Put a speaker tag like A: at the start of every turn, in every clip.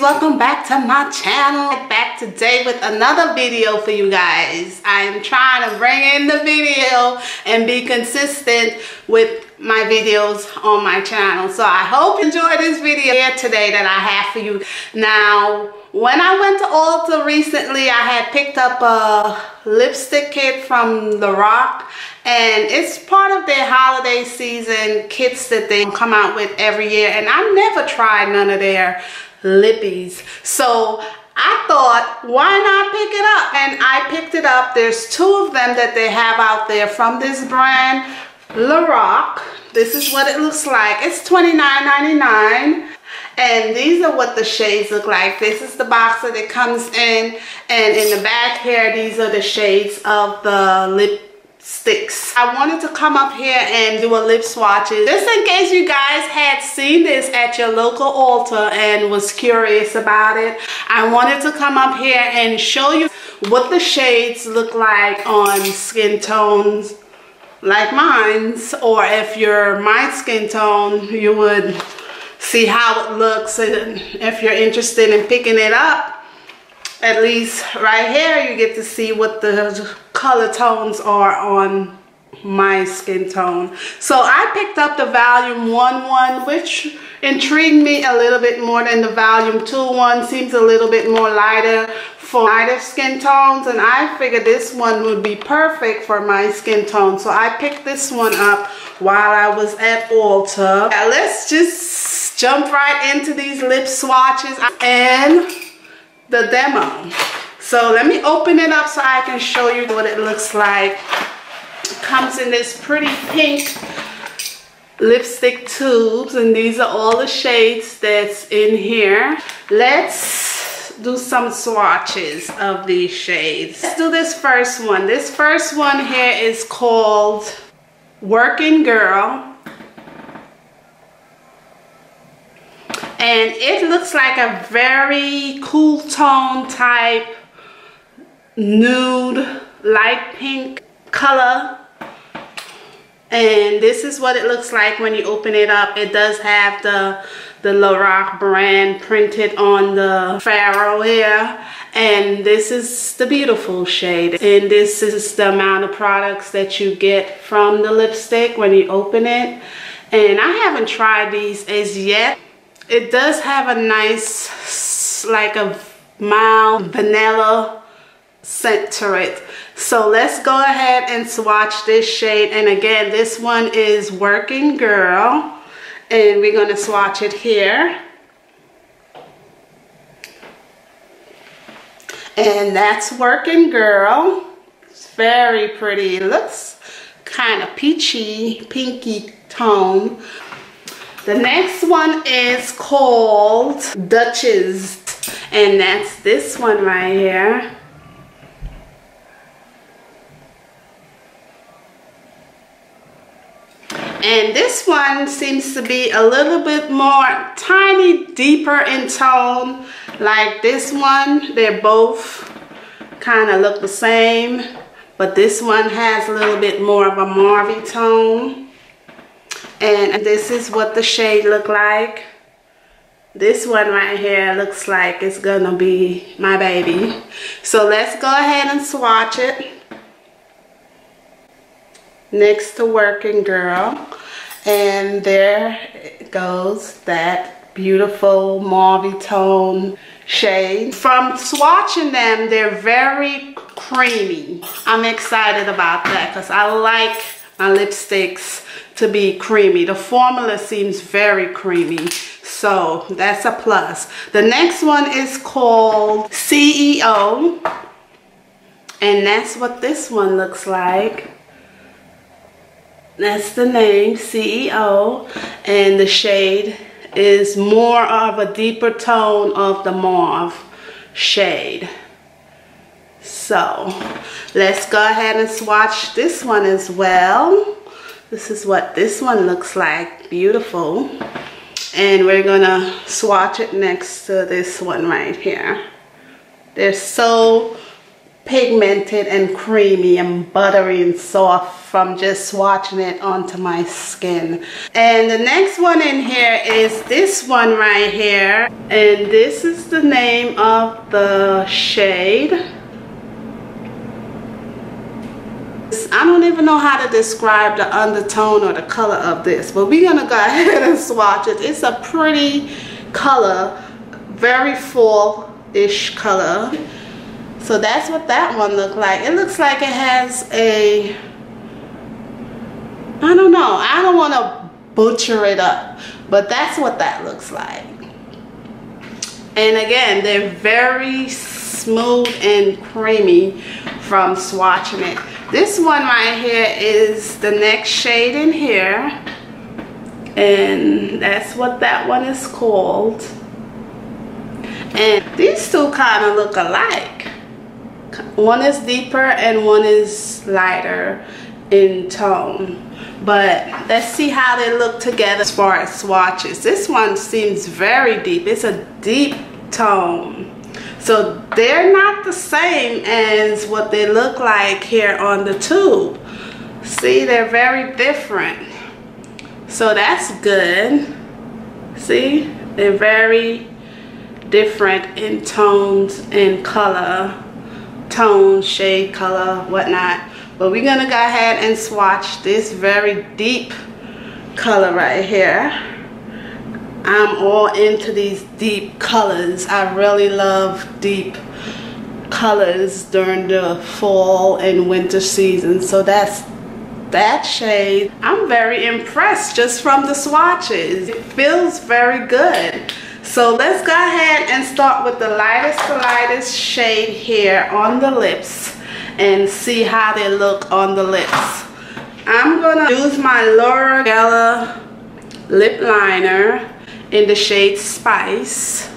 A: welcome back to my channel. Back today with another video for you guys. I am trying to bring in the video and be consistent with my videos on my channel. So i hope you enjoy this video here today that i have for you. Now when i went to ulta recently i had picked up a lipstick kit from Lorac and it's part of their holiday season kits that they come out with every year and I've never tried none of their lippies. So I thought why not pick it up? And I picked it up. There's two of them that they have out there from this brand Lorac. This is what it looks like. It's $29.99 and these are what the shades look like. This is the box that it comes in. And in the back here these are the shades of the lip sticks. I wanted to come up here and do a lip swatches just in case you guys had seen this at your local Ulta and was curious about it. I wanted to come up here and show you what the shades look like on skin tones like mine's or if you're my skin tone you would see how it looks and if you're interested in picking it up at least right here you get to see what the color tones are on my skin tone. So I picked up the volume 1 one which intrigued me a little bit more than the volume 2 one. Seems a little bit more lighter for lighter skin tones and I figured this one would be perfect for my skin tone. So I picked this one up while I was at Ulta. Now let's just jump right into these lip swatches and the demo. So let me open it up so I can show you what it looks like. Comes in this pretty pink lipstick tubes and these are all the shades that's in here. Let's do some swatches of these shades. Let's do this first one. This first one here is called Working Girl. And it looks like a very cool tone type nude light pink color. And this is what it looks like when you open it up. It does have the the Lorac brand printed on the ferrule here. And this is the beautiful shade. And this is the amount of products that you get from the lipstick when you open it. And I haven't tried these as yet it does have a nice, like a mild vanilla scent to it. So let's go ahead and swatch this shade. And again, this one is Working Girl. And we're going to swatch it here. And that's Working Girl. It's very pretty. It looks kind of peachy, pinky tone. The next one is called Duchess. And that's this one right here. And this one seems to be a little bit more tiny deeper in tone. Like this one, they're both kind of look the same. But this one has a little bit more of a mauvey tone and this is what the shade look like. This one right here looks like it's gonna be my baby. So let's go ahead and swatch it. Next to working girl. And there it goes that beautiful mauve tone shade. From swatching them they're very creamy. I'm excited about that because i like my lipsticks to be creamy. The formula seems very creamy. So that's a plus. The next one is called CEO. And that's what this one looks like. That's the name, CEO. And the shade is more of a deeper tone of the mauve shade. So let's go ahead and swatch this one as well. This is what this one looks like, beautiful. And we're gonna swatch it next to this one right here. They're so pigmented and creamy and buttery and soft from just swatching it onto my skin. And the next one in here is this one right here. And this is the name of the shade. I don't even know how to describe the undertone or the color of this, but we're gonna go ahead and swatch it. It's a pretty color, very full-ish color. So that's what that one looked like. It looks like it has a, I don't know, I don't want to butcher it up, but that's what that looks like. And again, they're very smooth and creamy from swatching it. This one right here is the next shade in here. And that's what that one is called. And these two kind of look alike one is deeper and one is lighter in tone but let's see how they look together as far as swatches this one seems very deep it's a deep tone so they're not the same as what they look like here on the tube see they're very different so that's good see they're very different in tones and color tone, shade, color, whatnot. But we're gonna go ahead and swatch this very deep color right here. I'm all into these deep colors. I really love deep colors during the fall and winter season. So that's that shade. I'm very impressed just from the swatches. It feels very good. So let's go ahead and start with the lightest lightest shade here on the lips and see how they look on the lips. I'm gonna use my Laura Geller lip liner in the shade Spice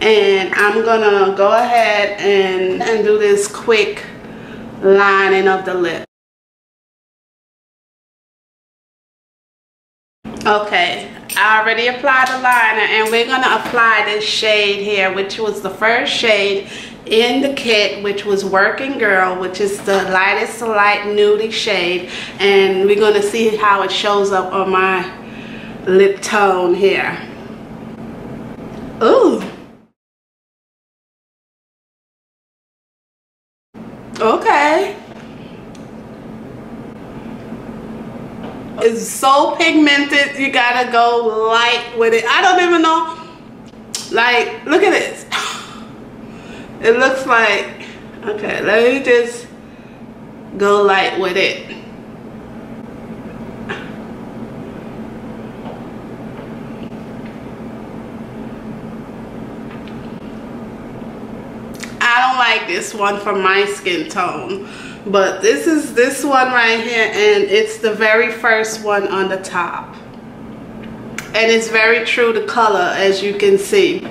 A: and I'm gonna go ahead and, and do this quick lining of the lip. Okay, I already applied the liner and we're to apply this shade here which was the first shade in the kit which was Working Girl which is the lightest light nudie shade and we're going to see how it shows up on my lip tone here. Ooh. Okay. It's so pigmented you gotta go light with it I don't even know like look at this it looks like okay let me just go light with it I don't like this one for my skin tone. But this is this one right here and it's the very first one on the top. And it's very true to color as you can see.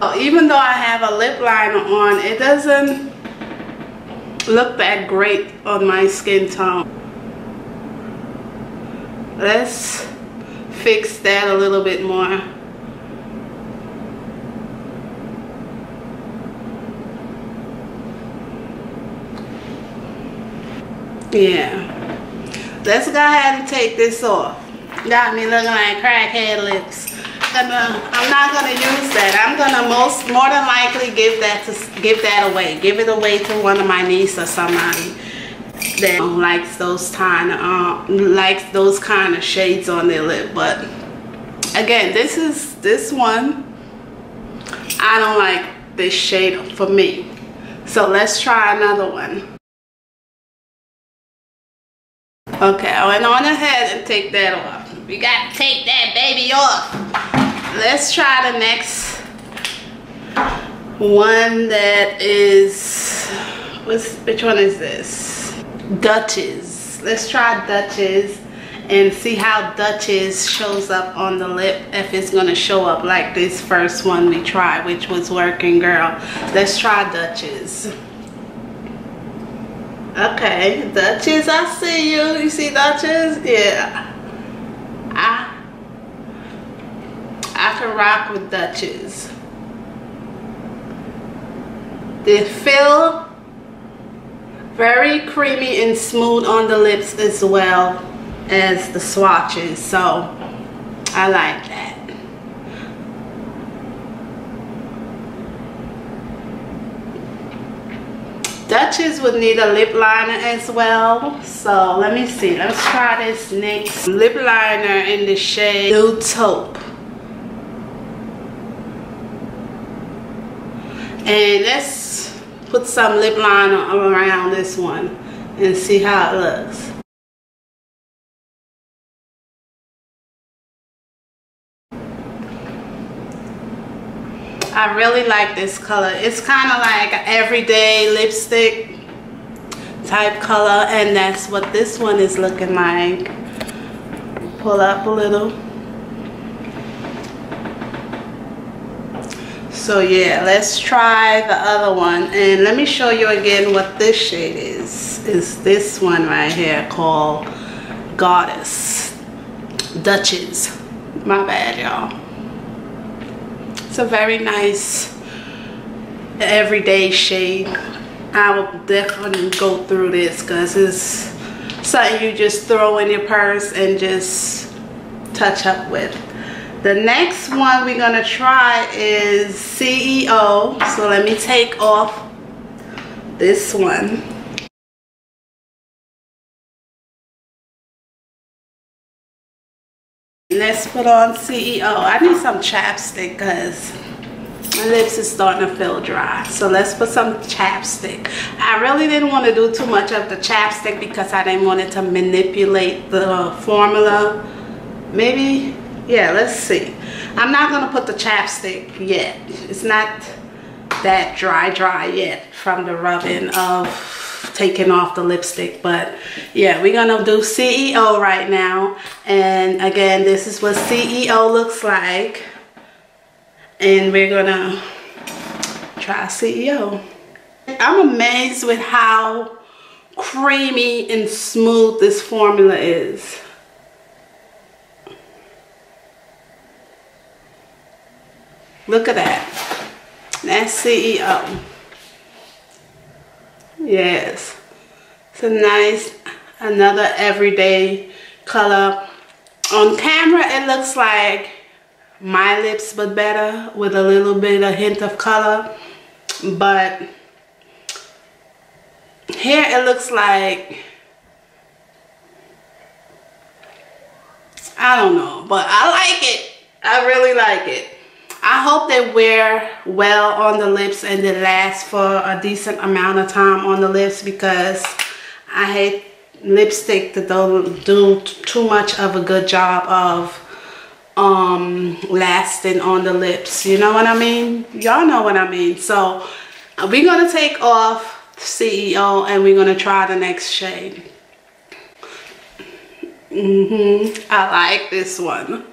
A: Uh, even though I have a lip liner on it doesn't look that great on my skin tone. Let's fix that a little bit more Yeah. Let's go ahead and take this off. Got me looking like crackhead lips. Gonna, I'm not gonna use that. I'm gonna most more than likely give that to give that away. Give it away to one of my niece or somebody that likes those kind of uh, likes those kind of shades on their lip. But again, this is this one. I don't like this shade for me. So let's try another one. Okay, I went on ahead and take that off. We got to take that baby off. Let's try the next one that is, which one is this? Duchess. Let's try Duchess and see how Duchess shows up on the lip if it's gonna show up like this first one we tried which was Working Girl. Let's try Duchess. Okay, Duchess, I see you. You see Duchess? Yeah. I I can rock with Duchess. They feel very creamy and smooth on the lips as well as the swatches so I like that Duchess would need a lip liner as well. So let me see. Let's try this next lip liner in the shade Nude Taupe. And let's put some lip liner around this one and see how it looks I really like this color. It's kind of like everyday lipstick type color and that's what this one is looking like. Pull up a little. So yeah, let's try the other one. And let me show you again what this shade is. Is this one right here called Goddess. Duchess. My bad, y'all. It's a very nice everyday shade. I will definitely go through this because it's something you just throw in your purse and just touch up with. The next one we're gonna try is CEO. So let me take off this one. Let's put on CEO. I need some chapstick because my lips is starting to feel dry. So let's put some chapstick. I really didn't want to do too much of the chapstick because I didn't want it to manipulate the formula. Maybe, yeah, let's see. I'm not going to put the chapstick yet. It's not that dry dry yet from the rubbing of taking off the lipstick but yeah we're gonna do CEO right now. And again this is what CEO looks like. And we're gonna try CEO I'm amazed with how creamy and smooth this formula is. Look at that. That's CEO Yes. It's a nice, another everyday color. On camera, it looks like my lips, but better with a little bit, of hint of color. But here it looks like, I don't know, but I like it. I really like it. I hope they wear well on the lips and they last for a decent amount of time on the lips because I hate lipstick that don't do too much of a good job of um lasting on the lips. You know what I mean? Y'all know what I mean. So we're gonna take off CEO and we're gonna try the next shade. Mm-hmm. I like this one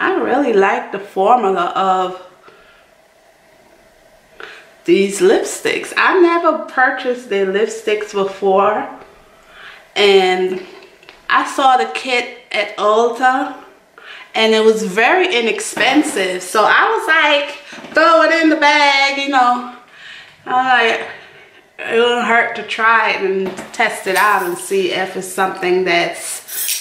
A: I really like the formula of these lipsticks. I never purchased their lipsticks before and I saw the kit at Ulta and it was very inexpensive. So I was like, throw it in the bag, you know. I like, it wouldn't hurt to try it and test it out and see if it's something that's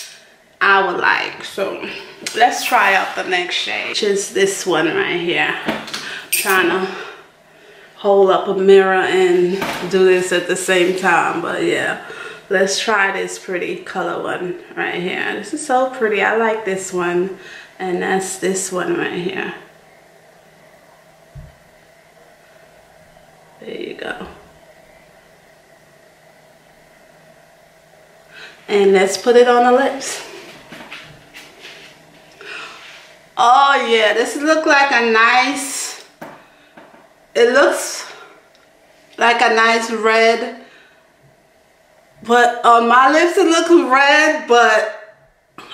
A: I would like. So let's try out the next shade. Which is this one right here. I'm trying to hold up a mirror and do this at the same time but yeah. Let's try this pretty color one right here. This is so pretty. I like this one and that's this one right here. There you go. And let's put it on the lips Oh yeah, this look like a nice, it looks like a nice red, but on my lips it looks red, but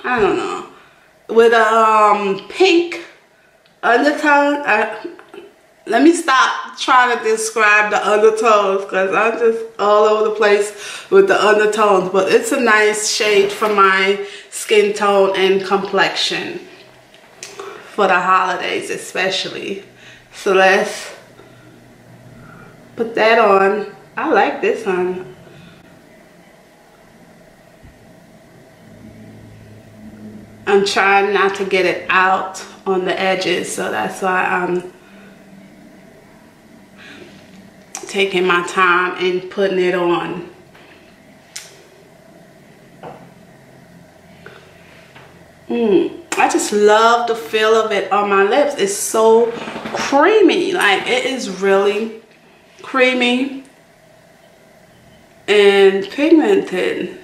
A: I don't know, with a um, pink undertone. I, let me stop trying to describe the undertones because I'm just all over the place with the undertones, but it's a nice shade for my skin tone and complexion for the holidays especially. So let's put that on. I like this one. I'm trying not to get it out on the edges so that's why I'm taking my time and putting it on. Mmm. I just love the feel of it on my lips. It's so creamy. Like it is really creamy and pigmented.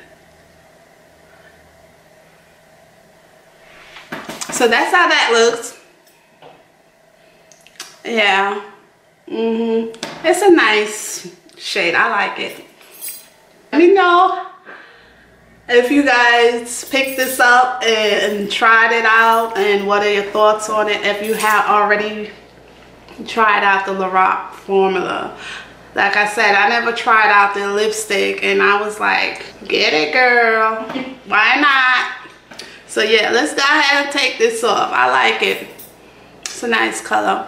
A: So that's how that looks. Yeah. Mm hmm It's a nice shade. I like it. Let me know if you guys picked this up and tried it out and what are your thoughts on it? If you have already tried out the Lorac formula. Like I said I never tried out the lipstick and I was like get it girl. Why not? So yeah let's go ahead and take this off. I like it. It's a nice color.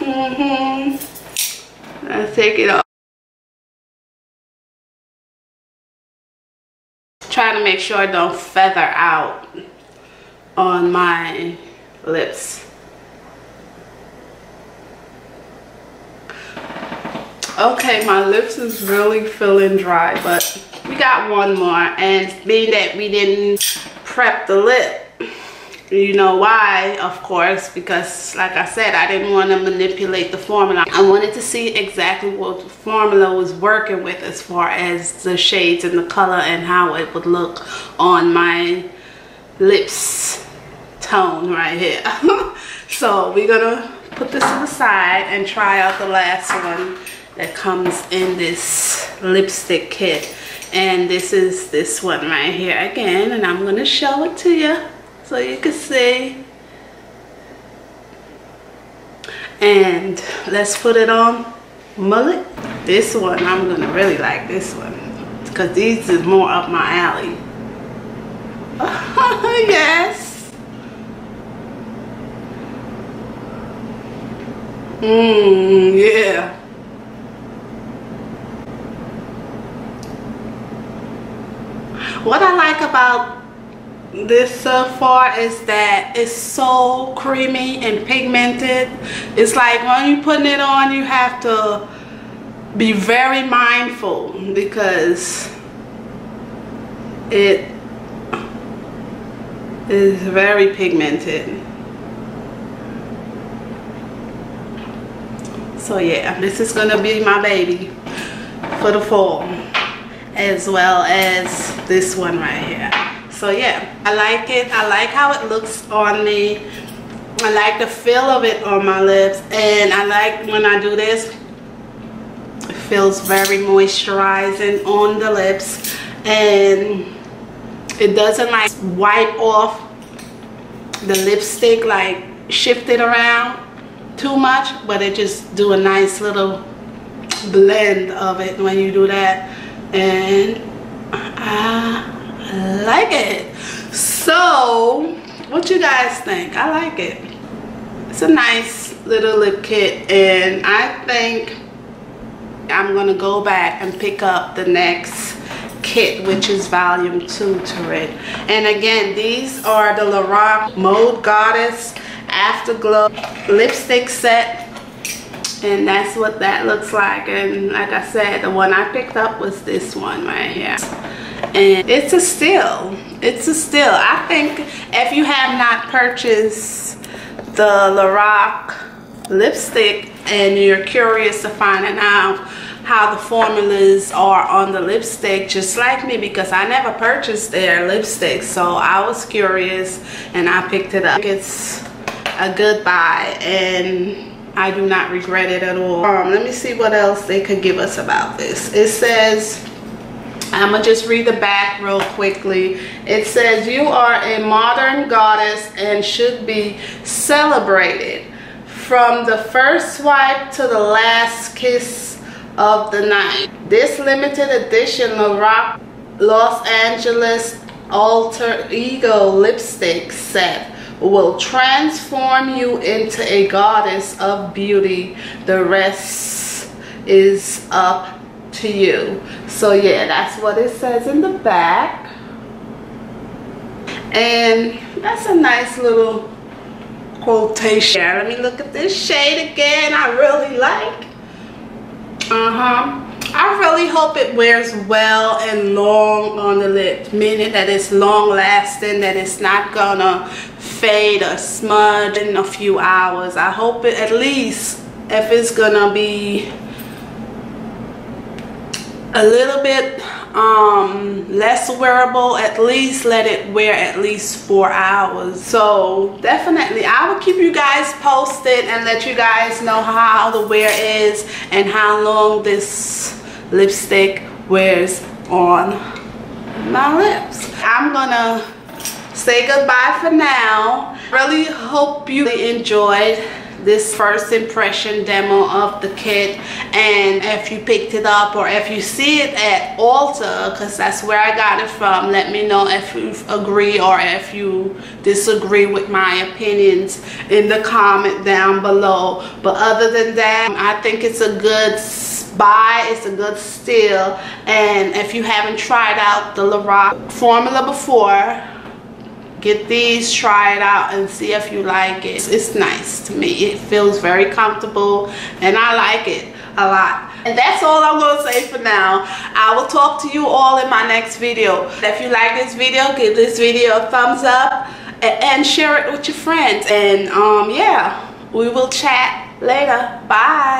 A: Mm-hmm. Let's take it off to make sure I don't feather out on my lips. Okay, my lips is really feeling dry, but we got one more. And being that we didn't prep the lip, you know why? Of course because like i said i didn't want to manipulate the formula. I wanted to see exactly what the formula was working with as far as the shades and the color and how it would look on my lips tone right here. So we're gonna put this to the side and try out the last one that comes in this lipstick kit. And this is this one right here again and i'm gonna show it to you so you can see and let's put it on mullet. This one i'm gonna really like this one because these is more up my alley. Yes. Mmm yeah. What I like about this so far is that it's so creamy and pigmented. It's like when you're putting it on you have to be very mindful because it is very pigmented. So yeah this is gonna be my baby for the fall as well as this one right here so yeah i like it. I like how it looks on me i like the feel of it on my lips. And i like when i do this it feels very moisturizing on the lips. And it doesn't like wipe off the lipstick like shift it around too much but it just do a nice little blend of it when you do that. And I like it. So what you guys think? I like it. It's a nice little lip kit and i think i'm gonna go back and pick up the next kit which is volume two to it and again these are the Lorac Mod Goddess Alter Ego lipstick set and that's what that looks like. And like I said the one I picked up was this one right here and it's a steal. It's a steal. I think if you have not purchased the Lorac lipstick and you're curious to finding out how the formulas are on the lipstick just like me because I never purchased their lipstick. So I was curious and I picked it up. It's a good buy and I do not regret it at all. Um, let me see what else they could give us about this. It says I'm gonna just read the back real quickly. It says, you are a modern goddess and should be celebrated. From the first swipe to the last kiss of the night. This limited edition Lorac Los Angeles Alter Ego lipstick set will transform you into a goddess of beauty. The rest is up to you. So yeah, that's what it says in the back. And that's a nice little quotation. Let me look at this shade again. I really like. Uh-huh. I really hope it wears well and long on the lips, meaning that it's long lasting, that it's not gonna fade or smudge in a few hours. I hope it at least, if it's gonna be a little bit um, less wearable, at least let it wear at least four hours. So definitely, I will keep you guys posted and let you guys know how the wear is and how long this lipstick wears on my lips. I'm gonna say goodbye for now. Really hope you enjoyed this first impression demo of the kit and if you picked it up or if you see it at Ulta because that's where I got it from let me know if you agree or if you disagree with my opinions in the comment down below. But other than that I think it's a good buy it's a good steal and if you haven't tried out the Lorac formula before get these try it out and see if you like it. It's nice to me. It feels very comfortable and I like it a lot. And that's all I'm going to say for now. I will talk to you all in my next video. If you like this video give this video a thumbs up and share it with your friends. And um yeah we will chat later. Bye